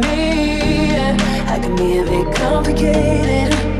me. How can we make complicated?